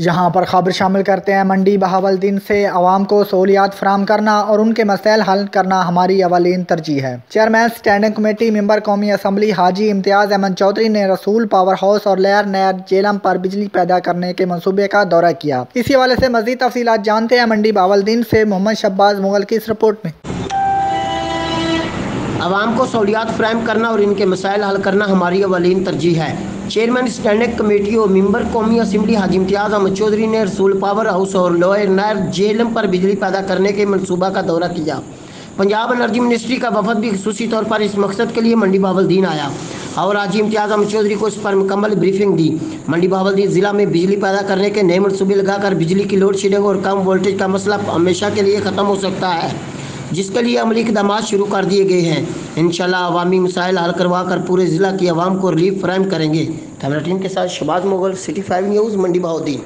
यहाँ पर खबर शामिल करते हैं, मंडी बहावलदीन से आवाम को सहूलियात फ्राहम करना और उनके मसाइल हल करना हमारी अवलिन तरजीह है। चेयरमैन, स्टैंडिंग कमेटी मेंबर कौमी असम्बली हाजी इम्तियाज़ अहमद चौधरी ने रसूल पावर हाउस और लेयर नयर जेलम पर बिजली पैदा करने के मनसूबे का दौरा किया। इसी हवाले से मजीद तफसी जानते हैं, मंडी बहावलदीन से मोहम्मद शब्बाज मुगल की इस रिपोर्ट में। आवाम को सहूलियात फ्राहम करना और इनके मसाइल हल करना हमारी अवलिन तरजीह है। चेयरमैन स्टैंडिंग कमेटी और मेंबर कौमी असम्बली हाजी इम्तियाज़ अहमद चौधरी ने रसूल पावर हाउस और लोअर नायर जेलम पर बिजली पैदा करने के मनसूबा का दौरा किया। पंजाब एनर्जी मिनिस्ट्री का वफद भी खसूसी तौर पर इस मकसद के लिए मंडी बावलदीन आया। और हाजी इम्तियाज़ अहमद चौधरी को इस पर मुकम्मल ब्रीफिंग दी। मंडी बावलदीन ज़िला में बिजली पैदा करने के नए मनसूबे लगाकर बिजली की लोड शेडिंग और कम वोल्टेज का मसला हमेशा के लिए ख़त्म हो सकता है। जिसके लिए अमली इकदाम शुरू कर दिए गए हैं। इन अवामी मसाइल हल करवा कर पूरे ज़िला की आवाम को रिलीफ फ्राहम करेंगे। कैमरा टीम के साथ Shahbaz Mughal, City Five News, Mandi Bahauddin.